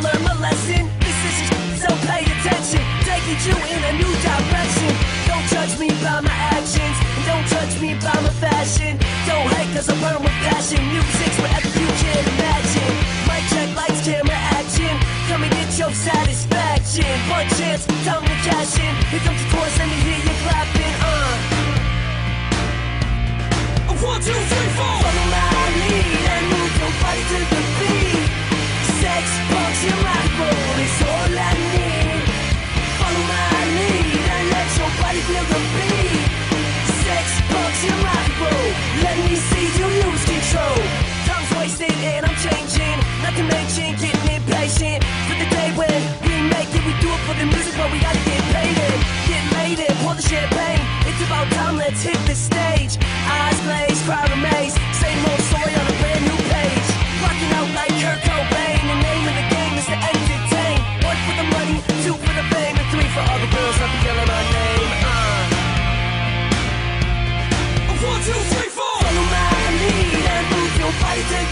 Learn my lesson. This is so pay attention. Taking you in a new direction. Don't judge me by my actions. And don't judge me by my fashion. Don't hate cause I burn with passion. Music's whatever you can imagine. Mic check, lights, camera, action. Come and get your satisfaction. One chance, time to cash in. we gotta get paid, it get faded, pour the champagne. It's about time, let's hit the stage. Eyes glazed, crowd amazed, same old story on a brand new page. Rocking out like Kurt Cobain, the name of the game is to entertain. One for the money, two for the fame, and three for all the girls that be yelling my name. Uh. One, two, three, four. Follow my lead and move your body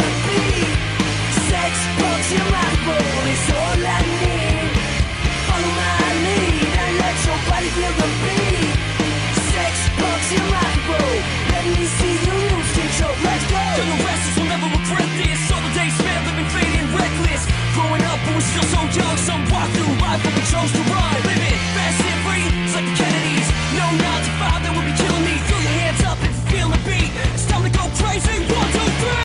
still so young Some walk through life but we chose to run Living